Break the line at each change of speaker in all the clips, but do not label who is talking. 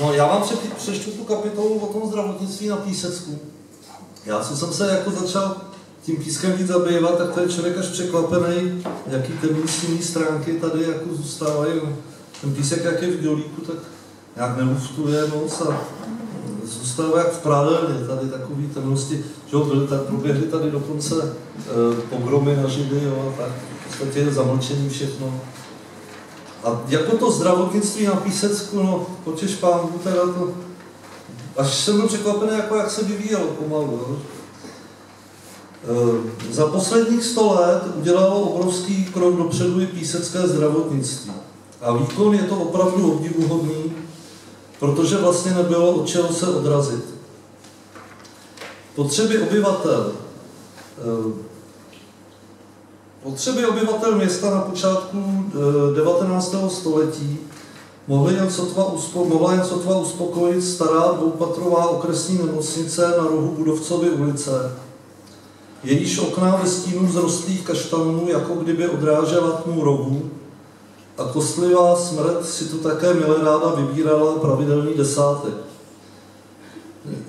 No, já vám přečtu tu kapitolu o tom zdravotnictví na Písecku. Já co jsem se jako začal tím pískem víc zabývat, tak je člověk až překvapený, jaký ty místní stránky tady jako zůstávají. Ten písek, jak je v dělíku, tak nějak neluftuje moc a zůstává jak v prádelně, tady takový temnosti, že jo, byly, tak proběhly tady dokonce e, pogromy na Židy, jo, a tak v podstatě je zamlčení všechno. A jako to zdravotnictví na Písecku, no, počeš pánu, teda to, až jsem byl překvapený, jako jak se vyvíjelo pomalu. E, za posledních sto let udělalo obrovský krok dopředu i písecké zdravotnictví. A výkon je to opravdu obdivuhodný, protože vlastně nebylo od čeho se odrazit. Potřeby obyvatel. Eh, potřeby obyvatel města na počátku 19. Eh, století mohly jen sotva uspo, mohla jen sotva uspokojit stará dvoupatrová okresní nemocnice na rohu Budovcovy ulice. Jejíž okna ve stínu zrostlých kaštanů jako kdyby odrážela tmu rohu, a kostlivá smrt si tu také milé ráda vybírala pravidelný desátek.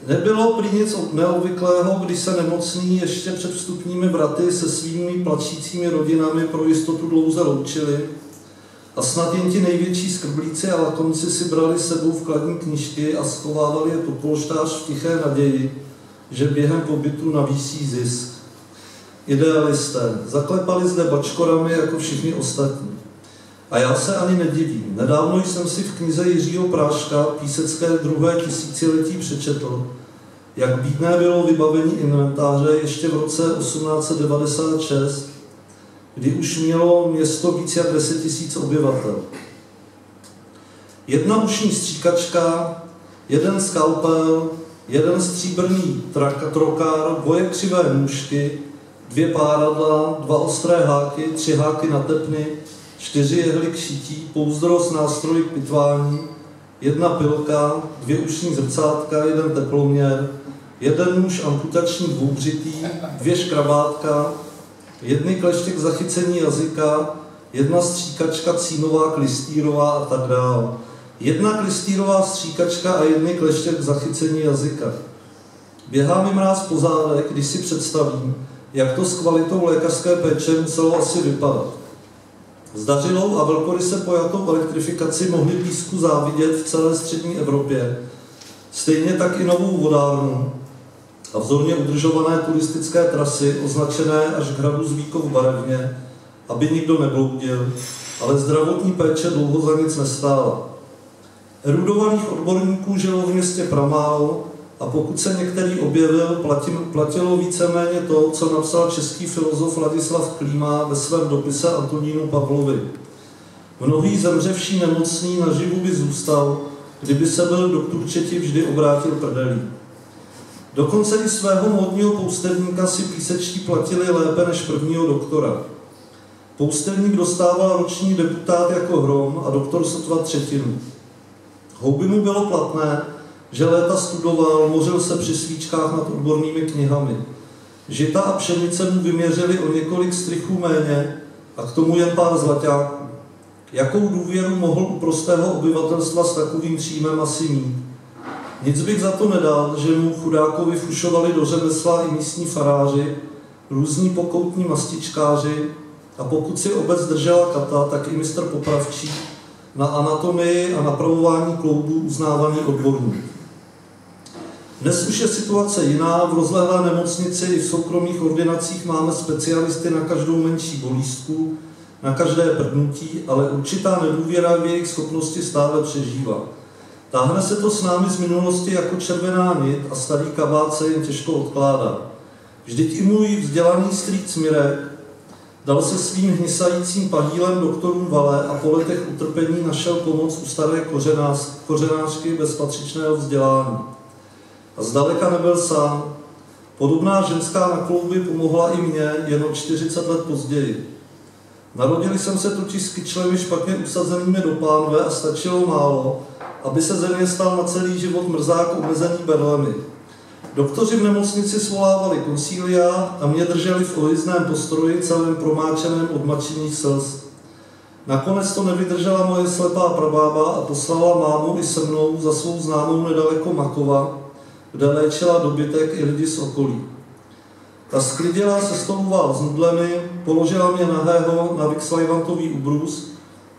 Nebylo prý nic neobvyklého, když se nemocní ještě před vstupními braty se svými plačícími rodinami pro jistotu dlouze loučili a snad jen ti největší skrblíci a lakomci si brali sebou vkladní knižky a schovávali je pod polštář v tiché naději, že během pobytu navísí zisk. Idealisté zaklepali zde bačkorami jako všichni ostatní. A já se ani nedivím. Nedávno jsem si v knize Jiřího Práška Písecké druhé tisíciletí přečetl, jak bídné bylo vybavení inventáře ještě v roce 1896, kdy už mělo město víc jak 10 tisíc obyvatel. Jedna ušní stříkačka, jeden skalpel, jeden stříbrný trokár, dvoje křivé nůžky, dvě páradla, dva ostré háky, tři háky na tepny, čtyři jehly k šití, pouzdro s nástroji k pitvání, jedna pilka, dvě ušní zrcátka, jeden teploměr, jeden muž amputační dvoubřitý, dvě škrabátka, jedny kleště k zachycení jazyka, jedna stříkačka cínová, klistýrová a tak dále. Jedna klistýrová stříkačka a jedny kleště k zachycení jazyka. Běhá mi mráz po zádech, když si představím, jak to s kvalitou lékařské péče muselo asi vypadat. Zdařilou a velkoryse pojatou elektrifikaci mohli písku závidět v celé střední Evropě. Stejně tak i novou vodárnu a vzorně udržované turistické trasy označené až k hradu Zvíkov barevně, aby nikdo nebloudil, ale zdravotní péče dlouho za nic nestála. Erudovaných odborníků žilo v městě pramálo a pokud se některý objevil, platilo víceméně to, co napsal český filozof Ladislav Klíma ve svém dopise Antonínu Pavlovi. Mnohý zemřevší nemocný naživu by zůstal, kdyby se byl do Turčeti vždy obrátil prdelí. Dokonce i svého módního poustevníka si písečtí platili lépe než prvního doktora. Poustevník dostával roční deputát jako hrom a doktor sotva třetinu. Houby mu bylo platné, že léta studoval, mořil se při svíčkách nad odbornými knihami. Žita a pšenice mu vyměřili o několik strichů méně a k tomu jen pár zlaťáků. Jakou důvěru mohl u prostého obyvatelstva s takovým příjmem asi mít? Nic bych za to nedal, že mu chudákovi fušovali do řemesla i místní faráři, různí pokoutní mastičkáři a pokud si obec držela kata, tak i mistr popravčí na anatomii a napravování kloubů uznávaný odborník. Dnes už je situace jiná, v rozlehlé nemocnici i v soukromých ordinacích máme specialisty na každou menší bolístku, na každé prdnutí, ale určitá nedůvěra v jejich schopnosti stále přežívá. Táhne se to s námi z minulosti jako červená nit a starý kabát se jen těžko odkládá. Vždyť i můj vzdělaný strýc Mirek dal se svým hnisajícím pahýlem doktorům Vale a po letech utrpení našel pomoc u staré kořenářky bez patřičného vzdělání. A zdaleka nebyl sám. Podobná ženská na klouby pomohla i mně jen o 40 let později. Narodili jsem se totiž s kyčlemi špatně usazenými do pánve a stačilo málo, aby se země stal na celý život mrzák omezený berlemi. Doktoři v nemocnici svolávali konsília a mě drželi v ohyzném postroji celém promáčeném od mačiných slz. Nakonec to nevydržela moje slepá prabába a poslala mámu i se mnou za svou známou nedaleko Makova, kde léčila dobytek i lidi z okolí. Ta sklidila se stoloval s nudlemi, položila mě nahého na Vixlajvantový ubrus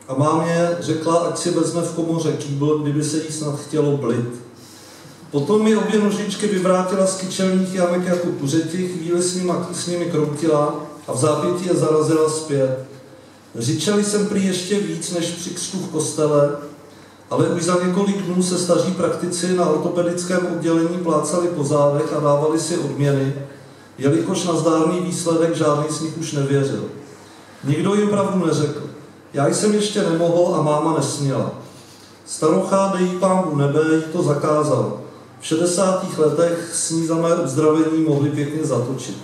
a mámě řekla, ať si vezme v komoře kýbl, kdyby se jí snad chtělo blit. Potom mi obě nožičky vyvrátila z kyčelních jamek jako kuřeti, chvíli s nimi, s nimi kroutila a v zápětí je zarazila zpět. Řičeli jsem prý ještě víc než při křtu v kostele, ale už za několik dnů se staří praktici na ortopedickém oddělení plácali po zádech a dávali si odměny, jelikož na zdárný výsledek žádný z nich už nevěřil. Nikdo jim pravdu neřekl. Já jsem ještě nemohl a máma nesměla. Starochá, dej pánu nebe, jí to zakázal. V 60. letech s ní za mé uzdravení mohli pěkně zatočit.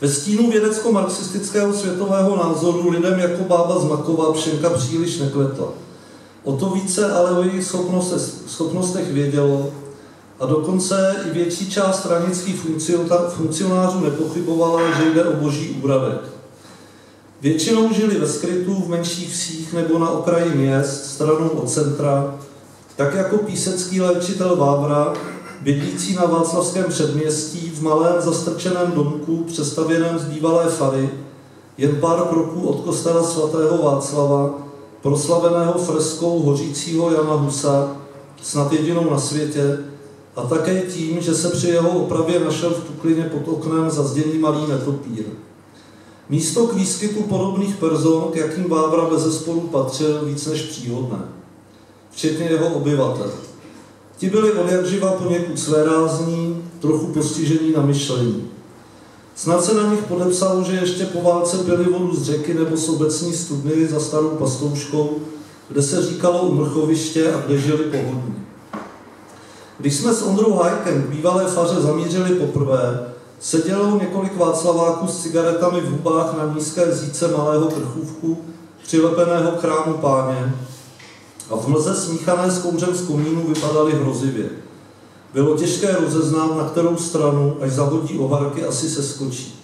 Ve stínu vědecko-marxistického světového názoru lidem jako bába z Makova Pšenka příliš nekvetla. O to více ale o jejich schopnostech, vědělo a dokonce i větší část stranických funkcionářů nepochybovala, že jde o boží úravek. Většinou žili ve skrytu, v menších vsích nebo na okraji měst, stranou od centra, tak jako písecký léčitel Vávra, bydlící na Václavském předměstí v malém zastrčeném domku přestavěném z bývalé fary, jen pár kroků od kostela svatého Václava, proslaveného freskou hořícího Jana Husa, snad jedinou na světě, a také tím, že se při jeho opravě našel v Tuklině pod oknem zazděný malý netopír. Místo k výskytu podobných person, k jakým Vávra bez zesporu patřil, víc než příhodné, včetně jeho obyvatel. Ti byli od jak živa poněkud svérázní, trochu postižení na myšlení. Snad se na nich podepsalo, že ještě po válce pili vodu z řeky nebo z obecní studny za starou pastouškou, kde se říkalo u mrchoviště a kde žili pohodlně. Když jsme s Ondrou Hajkem k bývalé faře zamířili poprvé, sedělo několik Václaváků s cigaretami v hubách na nízké zíce malého krchůvku, přilepeného k chrámu páně, a v mlze smíchané s kouřem z komínu vypadaly hrozivě. Bylo těžké rozeznat, na kterou stranu, až zahodí oharky, asi se skočí.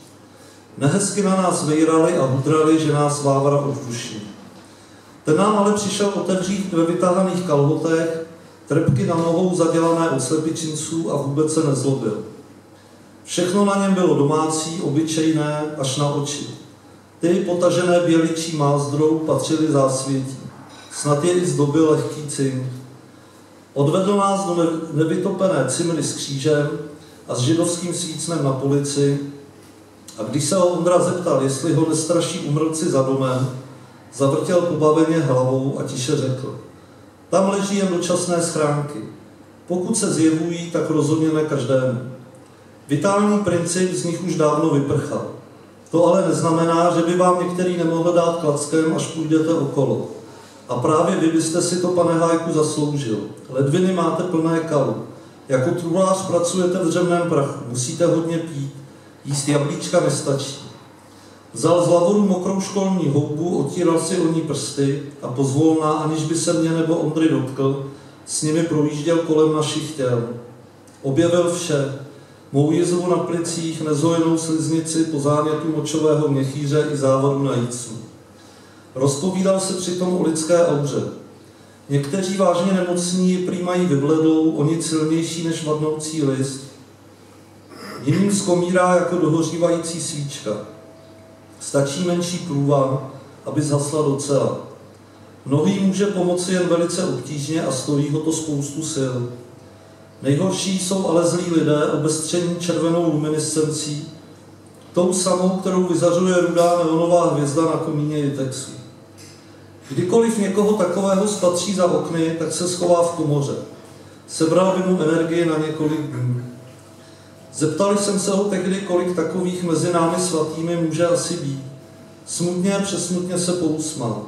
Nehezky na nás vejrali a hudrali, že nás Vávra odduší. Ten nám ale přišel otevřít ve vytáhaných kalhotech, trpky na nohou zadělané od slepičinců a vůbec se nezlobil. Všechno na něm bylo domácí, obyčejné, až na oči. Ty potažené běličí mázdrou patřily zásvětí. Snad je i zdobil lehký cink. Odvedl nás do nevytopené cimry s křížem a s židovským svícnem na polici a když se ho Ondra zeptal, jestli ho nestraší umrlci za domem, zavrtěl pobaveně hlavou a tiše řekl. Tam leží jen dočasné schránky. Pokud se zjevují, tak rozhodně ne každému. Vitální princip z nich už dávno vyprchal. To ale neznamená, že by vám některý nemohl dát klackem, až půjdete okolo. A právě vy byste si to, pane Hájku, zasloužil. Ledviny máte plné kalu. Jako truhlář pracujete v dřemném prachu, musíte hodně pít. Jíst jablíčka nestačí. Vzal z lavoru mokrou školní houbu, otíral si o ní prsty a pozvolná, aniž by se mě nebo Ondry dotkl, s nimi projížděl kolem našich těl. Objevil vše, mou jizvu na plicích, nezhojenou sliznici po zánětu močového měchýře i závodu na jícu. Rozpovídal se přitom o lidské auře. Někteří vážně nemocní prý mají vybledlou, o nic silnější než vadnoucí list. Jiným zkomírá jako dohořívající svíčka. Stačí menší průvan, aby zhasla docela. Mnohý může pomoci jen velice obtížně a stojí ho to spoustu sil. Nejhorší jsou ale zlí lidé obestření červenou luminescencí, tou samou, kterou vyzařuje rudá neonová hvězda na komíně Jitexu. Kdykoliv někoho takového spatří za okny, tak se schová v komoře. Sebral by mu energii na několik dní. Zeptali jsem se ho tehdy, kolik takových mezi námi svatými může asi být. Smutně a přesmutně se pousmal.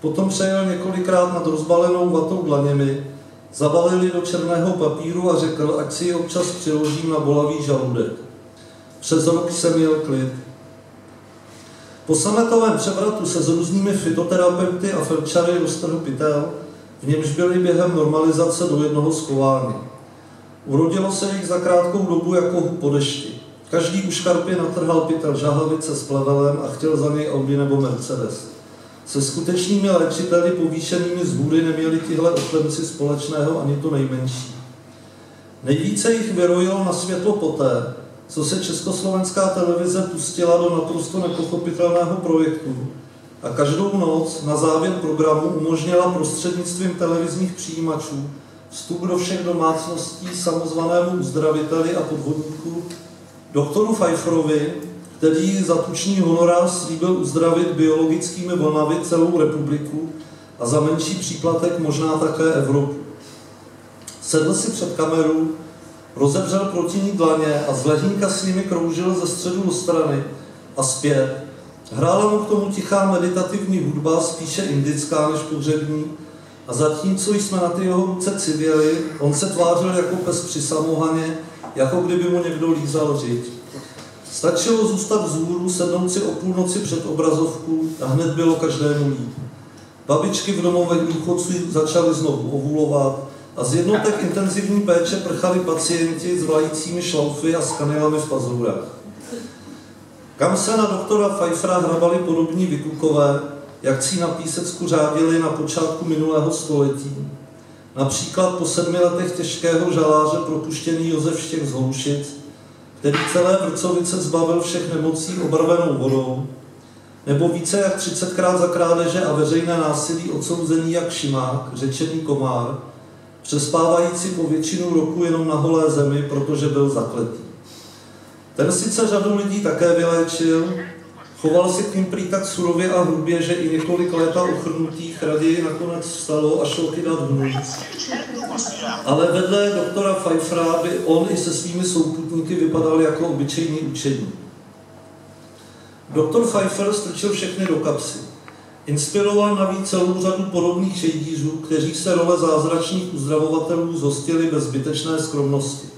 Potom přejel několikrát nad rozbalenou vatou dlaněmi, zabalili do černého papíru a řekl, ať si ji občas přiložím na bolavý žaludek. Přes rok jsem měl klid. Po sametovém převratu se s různými fitoterapeuty a felčary dostrhl pytel, v němž byli během normalizace do jednoho schování. Urodilo se jich za krátkou dobu jako po dešti. Každý u škarpy natrhal pytel žahavice s plevelem a chtěl za něj Audi nebo Mercedes. se skutečnými léčiteli povýšenými z hůry neměli tihle oklemci společného ani to nejmenší. Nejvíce jich vyrojilo na světlo poté, co se československá televize pustila do naprosto nepochopitelného projektu a každou noc na závěr programu umožnila prostřednictvím televizních přijímačů vstup do všech domácností samozvanému uzdraviteli a podvodníku doktoru Pfeifferovi, který za tučný honorář slíbil uzdravit biologickými vlnami celou republiku a za menší příplatek možná také Evropu. Sedl si před kameru, rozevřel proti ní dlaně a z lehínka s nimi kroužil ze středu do strany a zpět. Hrála mu k tomu tichá meditativní hudba, spíše indická než pohřební, a zatímco jsme na ty jeho ruce civěli, on se tvářil jako pes při samohaně, jako kdyby mu někdo lízal řiď. Stačilo zůstat vzhůru, sednout si o půlnoci před obrazovku a hned bylo každému líp. Babičky v domovech důchodců začaly znovu ovulovat a z jednotek intenzivní péče prchali pacienti s vlajícími šlaufy a s kanilami v pazourách. Kam se na doktora Pfeiffera hrabali podobní vykukové, jak si na Písecku řádili na počátku minulého století. Například po sedmi letech těžkého žaláře propuštěný Josef Štěch z Houšic, který celé Vrcovice zbavil všech nemocí obarvenou vodou, nebo více jak 30krát za krádeže a veřejné násilí odsouzený jak šimák, řečený komár, přespávající po většinu roku jenom na holé zemi, protože byl zakletý. Ten sice řadu lidí také vyléčil, choval se k ním prý tak surově a hrubě, že i několik léta uchrnutých raději nakonec vstalo a šel kydat hnůj. Ale vedle doktora Pfeiffera by on i se svými souputníky vypadal jako obyčejný učení. Doktor Pfeiffer strčil všechny do kapsy. Inspiroval navíc celou řadu podobných šejdířů, kteří se role zázračných uzdravovatelů zhostili bez zbytečné skromnosti.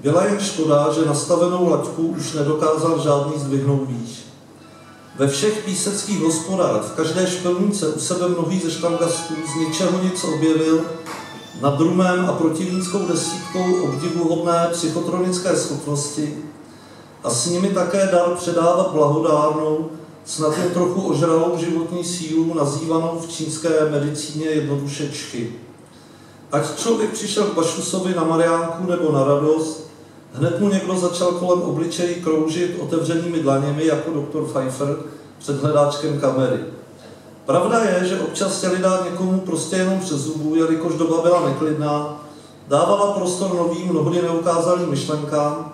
Byla jen škoda, že nastavenou laťku už nedokázal žádný zdvihnout výš. Ve všech píseckých hospodách, v každé špelnice u sebe mnohý ze štangastů z ničeho nic objevil, nad drumem a protivníckou desítkou obdivuhodné psychotronické schopnosti a s nimi také dar předávat blahodárnou, snad jen trochu ožralou životní sílu, nazývanou v čínské medicíně jednoduše čchy. Ať člověk přišel k Bašusovi na Mariánku nebo na radost, hned mu někdo začal kolem obličejí kroužit otevřenými dlaněmi jako doktor Pfeiffer před hledáčkem kamery. Pravda je, že občas chtěli dát někomu prostě jenom přes zubu, jelikož doba byla neklidná, dávala prostor novým, mnohdy neukázalým myšlenkám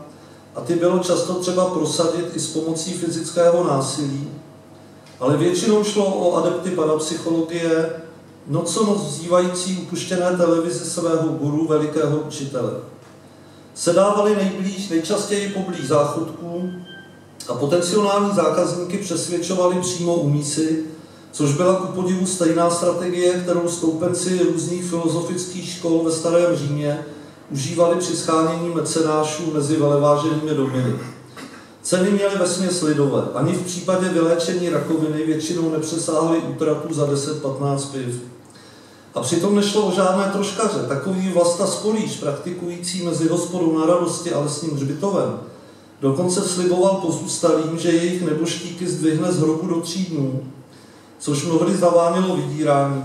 a ty bylo často třeba prosadit i s pomocí fyzického násilí, ale většinou šlo o adepty parapsychologie, noc co noc vzývající upuštěné televizi svého guru, velikého učitele. Sedávali nejblíž, nejčastěji poblíž záchodků a potenciální zákazníky přesvědčovali přímo u mísy, což byla ku podivu stejná strategie, kterou stoupenci různých filozofických škol ve Starém Římě užívali při schánění mecenášů mezi veleváženými dominy. Ceny měly ve směs lidové. Ani v případě vyléčení rakoviny většinou nepřesáhly útratu za 10-15 piv. A přitom nešlo o žádné troškaře. Takový Vlasta Spolíš, praktikující mezi hospodou na radosti a lesním hřbitovem, dokonce sliboval pozůstalým, že jejich neboštíky zdvihne z hrobu do tří dnů, což mnohdy zavánělo vydírání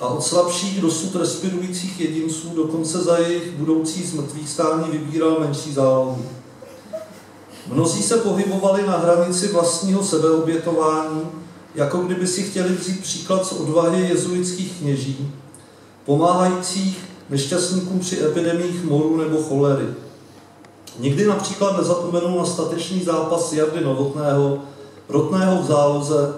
a od slabších dosud respirujících jedinců dokonce za jejich budoucí zmrtvých stání vybíral menší zálohu. Mnozí se pohybovali na hranici vlastního sebeobětování, jako kdyby si chtěli vzít příklad z odvahy jezuitských kněží, pomáhajících nešťastníkům při epidemích moru nebo cholery. Nikdy například nezapomenul na statečný zápas Jardy Novotného, rotného v záloze,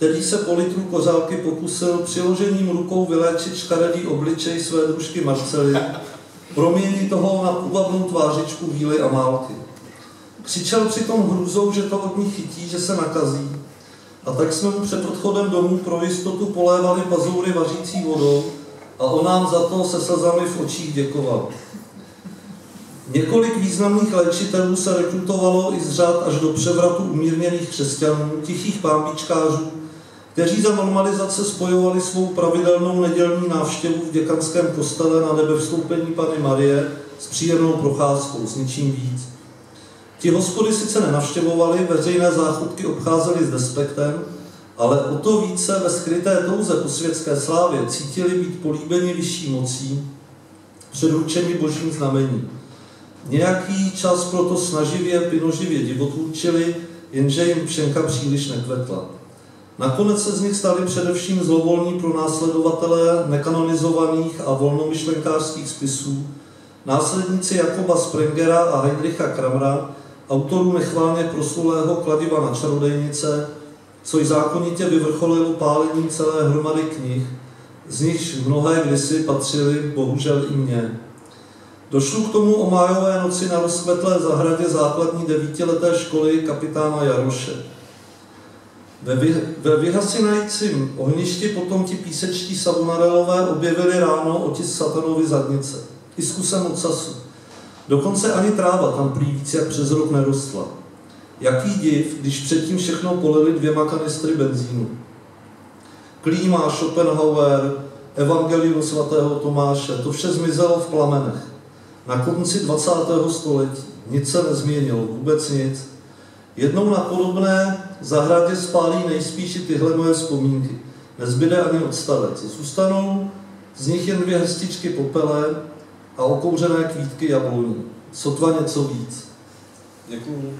který se po litru kořálky pokusil přiložením rukou vyléčit škaredý obličej své družky Marcely, proměnit toho na půvabnou tvářičku víly a málky. Křičel přitom hrůzou, že to od ní chytí, že se nakazí. A tak jsme mu před odchodem domů pro jistotu polévali pazoury vařící vodou a on nám za to se slzami v očích děkoval. Několik významných léčitelů se rekrutovalo i z řad až do převratu umírněných křesťanů, tichých pámbičkářů, kteří za normalizace spojovali svou pravidelnou nedělní návštěvu v děkanském kostele na nebevstoupení Pany Marie s příjemnou procházkou, s ničím víc. Ti hospody sice nenavštěvovali, veřejné záchodky obcházeli s despektem, ale o to více ve skryté touze po světské slávě cítili být políbeni vyšší mocí, předurčeni božím znamení. Nějaký čas proto snaživě, pinoživě divotůčili, jenže jim pšenka příliš nekvetla. Nakonec se z nich stali především zlovolní pro následovatelé nekanonizovaných a volnomyšlenkářských spisů, následníci Jakoba Sprengera a Heinricha Kramra, autorů nechválně proslulého kladiva na čarodejnice, což zákonitě vyvrcholilo pálením celé hromady knih, z nichž mnohé kdysi patřily bohužel i mně. Došlo k tomu o májové noci na rozkvetlé zahradě základní devítileté školy kapitána Jaroše. Ve, vy, ve vyhasinajícím ohništi potom ti písečtí savonarelové objevili ráno otis satanovi zadnice. I zkusem ocasu. Dokonce ani tráva tam prý víc jak přes rok nerostla. Jaký div, když předtím všechno polili dvěma kanistry benzínu. Klíma, Schopenhauer, Evangelium svatého Tomáše, to vše zmizelo v plamenech. Na konci 20. století nic se nezměnilo, vůbec nic. Jednou na podobné zahradě spálí nejspíš i tyhle moje vzpomínky. Nezbyde ani odstavec. Zůstanou z nich jen dvě hrstičky popele a okouřené kvítky jabloní. Sotva něco víc. Děkuju.